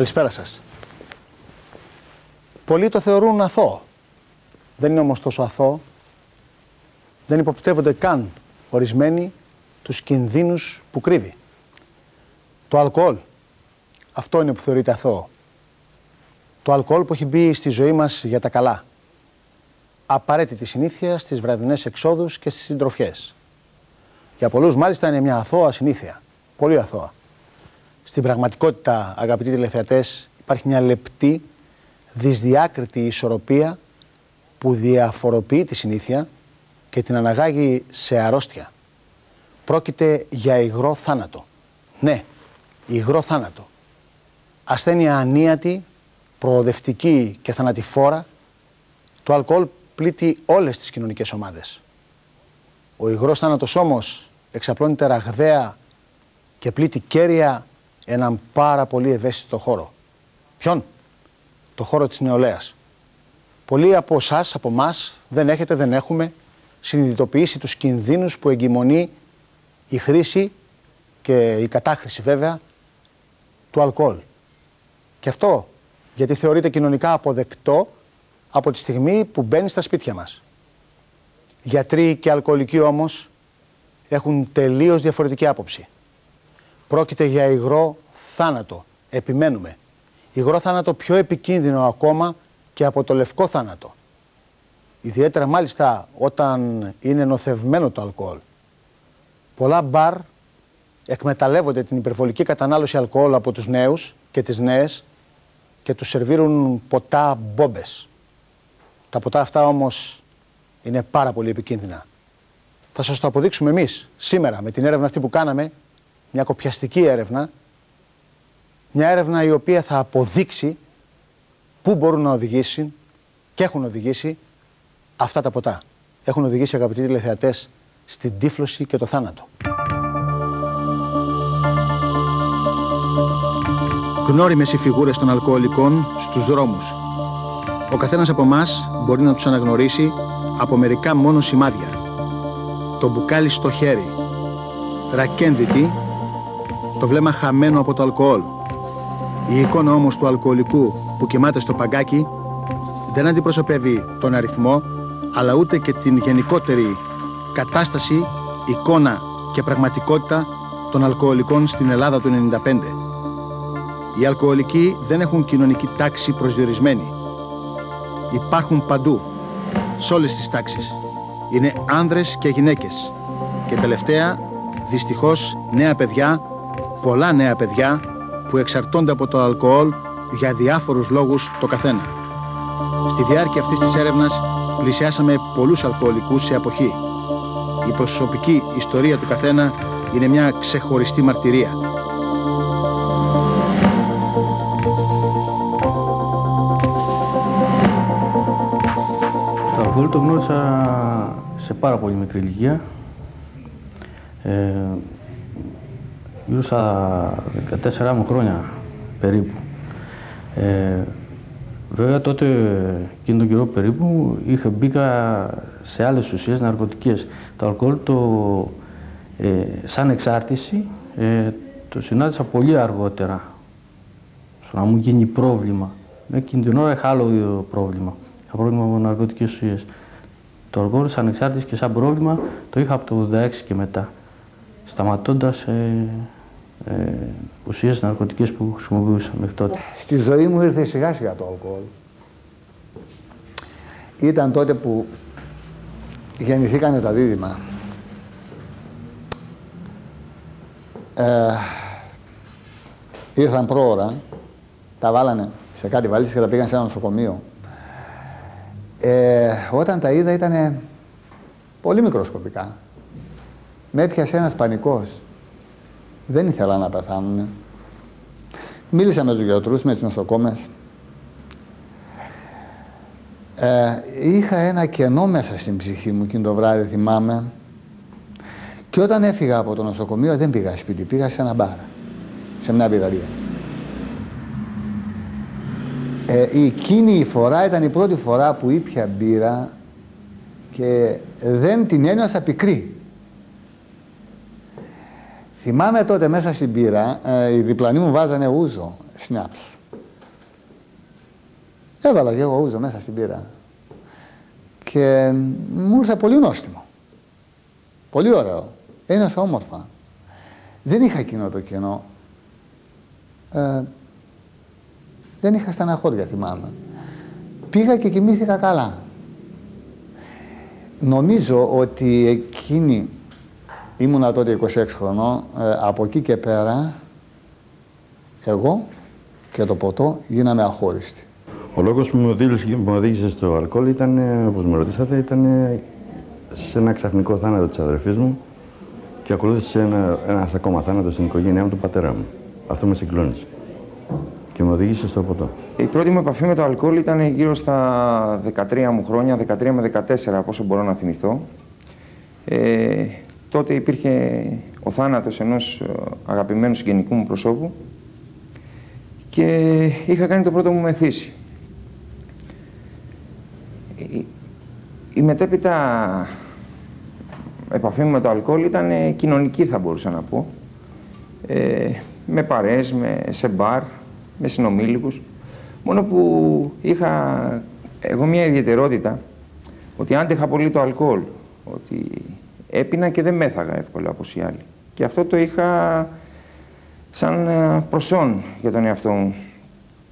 Καλησπέρα σας. Πολλοί το θεωρούν αθώο. Δεν είναι όμως τόσο αθώο. Δεν υποπτεύονται καν ορισμένοι τους κινδύνους που κρύβει. Το αλκοόλ. Αυτό είναι που θεωρείται αθώο. Το αλκοόλ που έχει μπει στη ζωή μας για τα καλά. Απαραίτητη συνήθεια στις βραδινές εξόδους και στις συντροφιές. Για πολλούς μάλιστα είναι μια αθώα συνήθεια. Πολύ αθώα. Στην πραγματικότητα, αγαπητοί τηλεθεατές, υπάρχει μια λεπτή, δυσδιάκριτη ισορροπία που διαφοροποιεί τη συνήθεια και την αναγάγει σε αρρώστια. Πρόκειται για υγρό θάνατο. Ναι, υγρό θάνατο. Ασθένεια ανίατη, προοδευτική και θανατηφόρα, το αλκοόλ πλήττει όλες τις κοινωνικές ομάδες. Ο υγρός θάνατος όμως εξαπλώνεται ραγδαία και πλήττει κέρια έναν πάρα πολύ ευαίσθητο χώρο. Ποιον; Το χώρο της νεολαίας. Πολλοί από εσάς, από εμάς, δεν έχετε, δεν έχουμε συνειδητοποιήσει τους κινδύνους που εγκυμονεί η χρήση και η κατάχρηση βέβαια του αλκοόλ. Και αυτό γιατί θεωρείται κοινωνικά αποδεκτό από τη στιγμή που μπαίνει στα σπίτια μας. Γιατροί και αλκοολικοί όμως έχουν τελείως διαφορετική άποψη. Πρόκειται για υγρό θάνατο. Επιμένουμε. Υγρό θάνατο πιο επικίνδυνο ακόμα και από το λευκό θάνατο. Ιδιαίτερα μάλιστα όταν είναι νοθευμένο το αλκοόλ. Πολλά μπαρ εκμεταλλεύονται την υπερβολική κατανάλωση αλκοόλ από τους νέους και τις νέες και τους σερβίρουν ποτά μπόμπες. Τα ποτά αυτά όμως είναι πάρα πολύ επικίνδυνα. Θα σας το αποδείξουμε εμείς σήμερα με την έρευνα αυτή που κάναμε, μια κοπιαστική έρευνα, μια έρευνα η οποία θα αποδείξει πού μπορούν να οδηγήσουν και έχουν οδηγήσει αυτά τα ποτά. Έχουν οδηγήσει αγαπητοί τηλεθεατές στην τύφλωση και το θάνατο. Γνώριμες οι φιγούρες των αλκοολικών στους δρόμους. Ο καθένας από εμάς μπορεί να τους αναγνωρίσει από μερικά μόνο σημάδια. Το μπουκάλι στο χέρι, ρακένδυτη, το βλέμμα χαμένο από το αλκοόλ. Η εικόνα όμως του αλκοολικού που κοιμάται στο παγκάκι δεν αντιπροσωπεύει τον αριθμό, αλλά ούτε και την γενικότερη κατάσταση, εικόνα και πραγματικότητα των αλκοολικών στην Ελλάδα του 95. Οι αλκοολικοί δεν έχουν κοινωνική τάξη προσδιορισμένη. Υπάρχουν παντού, σε όλες τις τάξεις. Είναι άνδρες και γυναίκες. Και τελευταία, δυστυχώς, νέα παιδιά, πολλά νέα παιδιά, που εξαρτώνται από το αλκοόλ για διάφορους λόγους το καθένα. Στη διάρκεια αυτής της έρευνας πλησιάσαμε πολλούς αλκοολικούς σε αποχή. Η προσωπική ιστορία του καθένα είναι μια ξεχωριστή μαρτυρία. Το αλκοόλ το γνώρισα σε πάρα πολύ μικρή ηλικία. Ε, γύρω στα 14 μου χρόνια περίπου. Ε, βέβαια τότε, εκείνο τον καιρό περίπου, είχα μπήκα σε άλλες ουσίες ναρκωτικές. Το αλκοόλ το, ε, σαν εξάρτηση ε, το συνάντησα πολύ αργότερα στο να μου γίνει πρόβλημα. Εκείνη την ώρα είχα άλλο πρόβλημα. Είχα πρόβλημα με ναρκωτικές ουσίες. Το αλκοόλ σαν εξάρτηση και σαν πρόβλημα το είχα από το 86 και μετά. Σταματώντας ε, ε, ουσίες ναρκωτικές που χρησιμοποιούσα μέχρι τότε. Στη ζωή μου ήρθε σιγά σιγά το αλκοόλ. Ήταν τότε που γεννηθήκανε τα δίδυμα. Ε, ήρθαν πρόωρα, τα βάλανε σε κάτι βαλίτσες και τα πήγαν σε ένα νοσοκομείο. Ε, όταν τα είδα ήταν πολύ μικροσκοπικά. Με έπιασε ένας πανικός δεν ήθελα να πεθάνουν. Μίλησα με τους γιατρούς, με τις νοσοκόμες. Ε, είχα ένα κενό μέσα στην ψυχή μου εκείνο το βράδυ, θυμάμαι. Και όταν έφυγα από το νοσοκομείο δεν πήγα σπίτι, πήγα σε ένα μπαρ, σε μια πυραρία. Ε, εκείνη η φορά ήταν η πρώτη φορά που ήπια μπύρα και δεν την ένιωσα πικρή. Θυμάμαι τότε μέσα στην πύρα, ε, οι διπλανοί μου βάζανε ούζο, σνάψ. Έβαλα και εγώ ούζο μέσα στην πύρα. Και μου ήρθε πολύ νόστιμο. Πολύ ωραίο. Ένιωσα όμορφα. Δεν είχα εκείνο το κενό. Ε, δεν είχα στεναχώρια, θυμάμαι. Πήγα και κοιμήθηκα καλά. Νομίζω ότι εκείνη, ήμουνα τότε 26 χρονών, ε, από εκεί και πέρα, εγώ και το ποτό γίναμε αχώριστοι. Ο λόγος που με οδήγησε στο αλκοόλ ήταν, όπως με ρωτήσατε, ήταν σε ένα ξαφνικό θάνατο της αδερφής μου και ακολούθησε ένα, ένας ακόμα θάνατος στην οικογένειά μου του πατέρα μου. Αυτό με συγκλώνησε και με οδήγησε στο ποτό. Η πρώτη μου επαφή με το αλκοόλ ήταν γύρω στα 13 μου χρόνια, 13 με 14 από όσο μπορώ να θυμηθώ. Ε, τότε υπήρχε ο θάνατος ενός ε, αγαπημένου συγγενικού μου προσώπου και είχα κάνει το πρώτο μου μεθύσι. Η, η μετέπειτα επαφή μου με το αλκοόλ ήταν ε, κοινωνική θα μπορούσα να πω. Ε, με παρές, με, σε μπαρ, με συνομήλικους. Μόνο που είχα εγώ μια ιδιαιτερότητα ότι άντεχα πολύ το αλκοόλ. Ότι έπινα και δεν μέθαγα εύκολα όπως οι άλλοι. Και αυτό το είχα σαν ε, προσόν για τον εαυτό μου.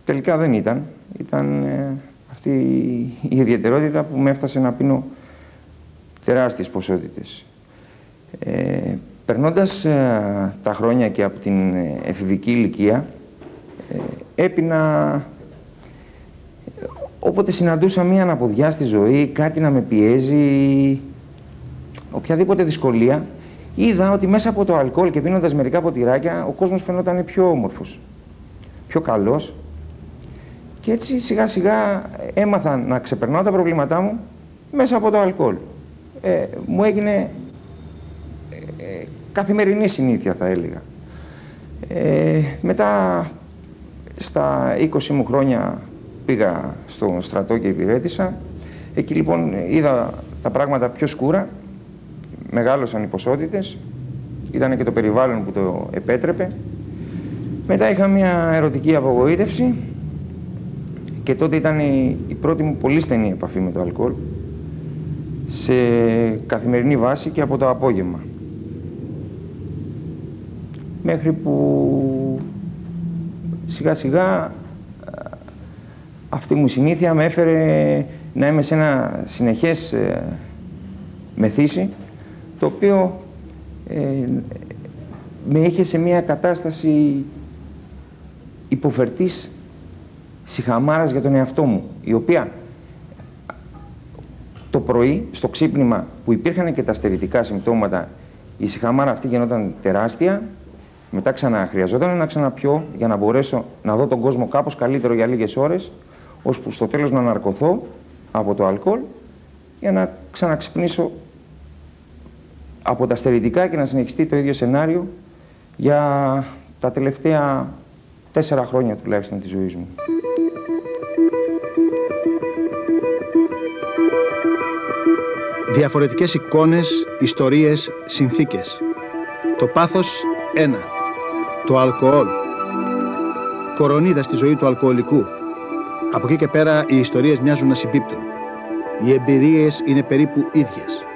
Τελικά δεν ήταν. Ήταν ε, αυτή η ιδιαιτερότητα που με έφτασε να πίνω τεράστιες ποσότητες. Ε, περνώντας ε, τα χρόνια και από την εφηβική ηλικία, ε, έπινα όποτε συναντούσα μία αναποδιά στη ζωή, κάτι να με πιέζει, οποιαδήποτε δυσκολία, είδα ότι μέσα από το αλκοόλ και πίνοντας μερικά ποτηράκια, ο κόσμος φαινόταν πιο όμορφος, πιο καλός. Και έτσι σιγά σιγά έμαθα να ξεπερνάω τα προβλήματά μου μέσα από το αλκοόλ. Ε, μου έγινε ε, καθημερινή συνήθεια θα έλεγα. Ε, μετά στα 20 μου χρόνια πήγα στο στρατό και υπηρέτησα. Εκεί λοιπόν είδα τα πράγματα πιο σκούρα, μεγάλωσαν οι ποσότητες, ήταν και το περιβάλλον που το επέτρεπε. Μετά είχα μια ερωτική απογοήτευση και τότε ήταν η, η πρώτη μου πολύ στενή επαφή με το αλκοόλ σε καθημερινή βάση και από το απόγευμα. Μέχρι που σιγά σιγά αυτή μου η συνήθεια με έφερε να είμαι σε ένα συνεχές ε, μεθύσι το οποίο ε, με είχε σε μια κατάσταση υποφερτής συχαμάρας για τον εαυτό μου η οποία το πρωί στο ξύπνημα που υπήρχαν και τα στερητικά συμπτώματα η συχαμάρα αυτή γινόταν τεράστια. Μετά ξαναχρειαζόταν να ξαναπιώ για να μπορέσω να δω τον κόσμο κάπως καλύτερο για λίγες ώρες, ώσπου στο τέλος να ναρκωθώ από το αλκοόλ για να ξαναξυπνήσω από τα στερητικά και να συνεχιστεί το ίδιο σενάριο για τα τελευταία τέσσερα χρόνια τουλάχιστον της ζωής μου. Διαφορετικές εικόνες, ιστορίες, συνθήκες. Το πάθος ένα το αλκοόλ. Κορονίδα στη ζωή του αλκοολικού. Από εκεί και πέρα οι ιστορίες μοιάζουν να συμπίπτουν. Οι εμπειρίες είναι περίπου ίδιες.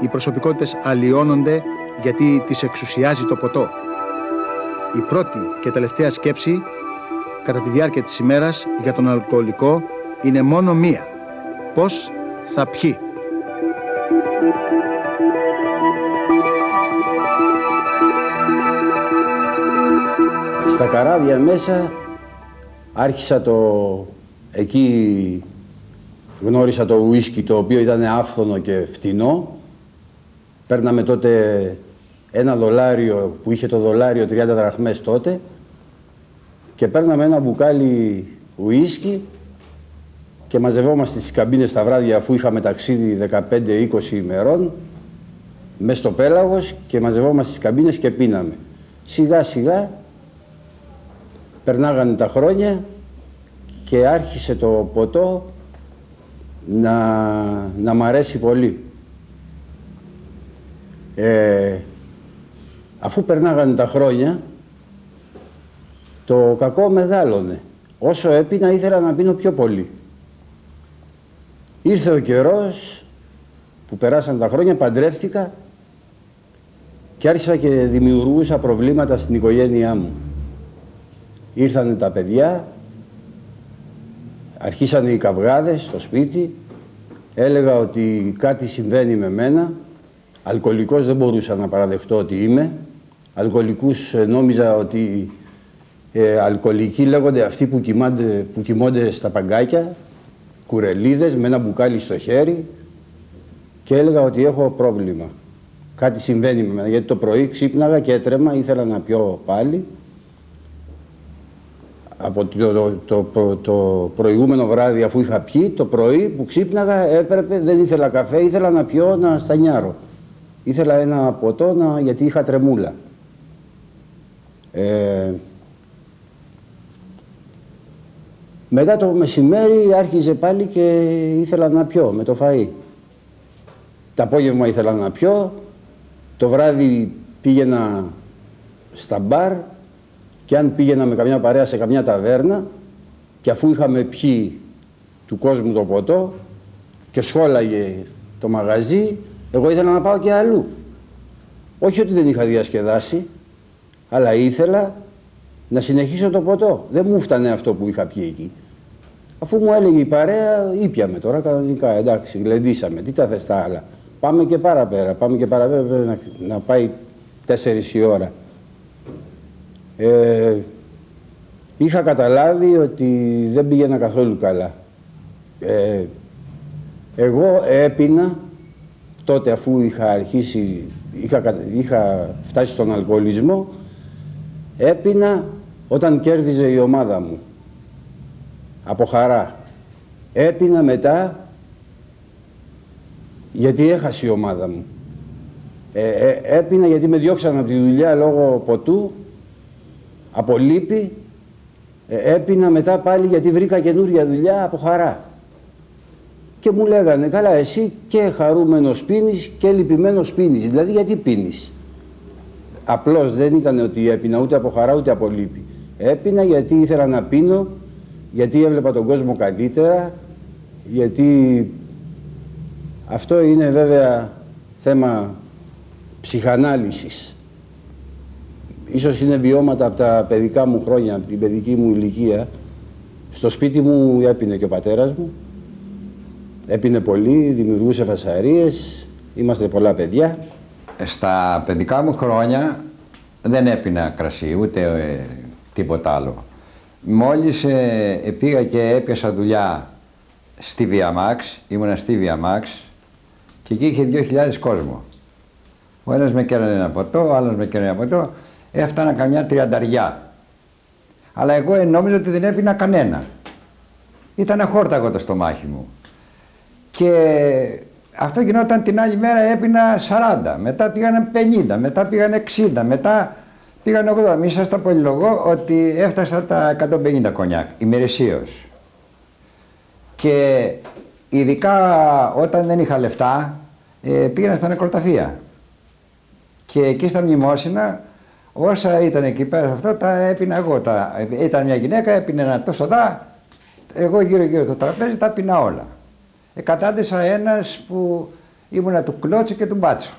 Οι προσωπικότητες αλλοιώνονται γιατί τις εξουσιάζει το ποτό. Η πρώτη και τελευταία σκέψη κατά τη διάρκεια της ημέρας για τον αλκοολικό είναι μόνο μία. Πώς θα πιει. Στα καράβια μέσα άρχισα το... Εκεί γνώρισα το ουίσκι το οποίο ήταν άφθονο και φτηνό. Παίρναμε τότε ένα δολάριο που είχε το δολάριο 30 δραχμές τότε και παίρναμε ένα μπουκάλι ουίσκι και μαζευόμαστε στις καμπίνες τα βράδια αφού είχαμε ταξίδι 15-20 ημερών μέσα στο πέλαγος και μαζευόμαστε στις καμπίνες και πίναμε. Σιγά σιγά περνάγανε τα χρόνια και άρχισε το ποτό να, να μ' αρέσει πολύ. Ε, αφού περνάγανε τα χρόνια, το κακό μεγάλωνε. όσο έπινα ήθελα να πίνω πιο πολύ. Ήρθε ο καιρός που περάσαν τα χρόνια, παντρεύτηκα και άρχισα και δημιουργούσα προβλήματα στην οικογένειά μου. Ήρθανε τα παιδιά, αρχίσανε οι καυγάδες στο σπίτι, έλεγα ότι κάτι συμβαίνει με μένα, αλκοολικός δεν μπορούσα να παραδεχτώ ότι είμαι, αλκοολικούς ε, νόμιζα ότι ε, αλκοολικοί λέγονται αυτοί που κοιμώνται, που κοιμώνται στα παγκάκια, κουρελίδες με ένα μπουκάλι στο χέρι και έλεγα ότι έχω πρόβλημα. Κάτι συμβαίνει με μένα, γιατί το πρωί ξύπναγα και έτρεμα, ήθελα να πιω πάλι. Από το, το, το, το, προηγούμενο βράδυ αφού είχα πιει, το πρωί που ξύπναγα έπρεπε, δεν ήθελα καφέ, ήθελα να πιω να στανιάρω. Ήθελα ένα ποτό να, γιατί είχα τρεμούλα. Ε, μετά το μεσημέρι άρχιζε πάλι και ήθελα να πιω με το φαΐ. Το απόγευμα ήθελα να πιω, το βράδυ πήγαινα στα μπαρ και αν πήγαινα με καμιά παρέα σε καμιά ταβέρνα και αφού είχαμε πιει του κόσμου το ποτό και σχόλαγε το μαγαζί, εγώ ήθελα να πάω και αλλού. Όχι ότι δεν είχα διασκεδάσει, αλλά ήθελα να συνεχίσω το ποτό. Δεν μου φτανε αυτό που είχα πιει εκεί. Αφού μου έλεγε η παρέα, ήπιαμε τώρα κανονικά, εντάξει, γλεντήσαμε, τι τα θες τα άλλα. Πάμε και παραπέρα, πάμε και παραπέρα, να, να πάει τέσσερις η ώρα. Ε, είχα καταλάβει ότι δεν πήγαινα καθόλου καλά. Ε, εγώ έπινα τότε αφού είχα αρχίσει, είχα, είχα φτάσει στον αλκοολισμό, έπινα όταν κέρδιζε η ομάδα μου. Από χαρά. Έπινα μετά γιατί έχασε η ομάδα μου. Ε, ε, έπινα γιατί με διώξαν από τη δουλειά λόγω ποτού, από λύπη. Ε, έπινα μετά πάλι γιατί βρήκα καινούργια δουλειά από χαρά. Και μου λέγανε, καλά εσύ και χαρούμενος πίνεις και λυπημένος πίνεις. Δηλαδή γιατί πίνεις; Απλώς δεν ήταν ότι έπινα ούτε από χαρά ούτε από λύπη. Έπινα γιατί ήθελα να πίνω, γιατί έβλεπα τον κόσμο καλύτερα, γιατί αυτό είναι βέβαια θέμα ψυχανάλυσης. Ίσως είναι βιώματα από τα παιδικά μου χρόνια, από την παιδική μου ηλικία. Στο σπίτι μου έπινε και ο πατέρας μου. Έπινε πολύ, δημιουργούσε φασαρίες, είμαστε πολλά παιδιά. Στα παιδικά μου χρόνια δεν έπινα κρασί, ούτε ε, τίποτα άλλο. Μόλις ε, πήγα και έπιασα δουλειά στη Βιαμάξ, ήμουνα στη Βιαμάξ και εκεί είχε 2.000 κόσμο. Ο ένας με κέρανε ένα ποτό, ο άλλος με κέρανε ένα ποτό, έφτανα καμιά τριανταριά. Αλλά εγώ νόμιζα ότι δεν έπινα κανένα. Ήταν χόρταγο το στομάχι μου. Και αυτό γινόταν την άλλη μέρα έπινα 40, μετά πήγαν 50, μετά πήγαν 60, μετά πήγαν 80. Μη σας τα πολυλογώ ότι έφτασα τα 150 κονιάκ, ημερησίως. Και ειδικά όταν δεν είχα λεφτά, ε, πήγαινα στα νεκροταφεία. Και εκεί στα μνημόσυνα, όσα ήταν εκεί πέρα σε αυτό, τα έπινα εγώ. Τα, ήταν μια γυναίκα, έπινε ένα τόσο δά, εγώ γύρω γύρω στο τραπέζι τα έπινα όλα. Ε, κατάντησα ένας που ήμουνα του Κλώτσου και του Μπάτσου.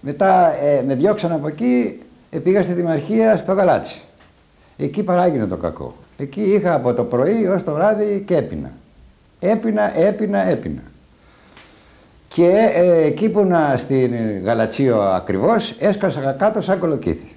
Μετά ε, με διώξαν από εκεί, ε, πήγα στη Δημαρχία στο Γαλάτσι. Εκεί παράγινε το κακό. Εκεί είχα από το πρωί ως το βράδυ και έπινα. Έπινα, έπινα, έπινα. Και ε, εκεί που ήμουν στην Γαλατσίο ακριβώς, έσκασα κάτω σαν κολοκύθι.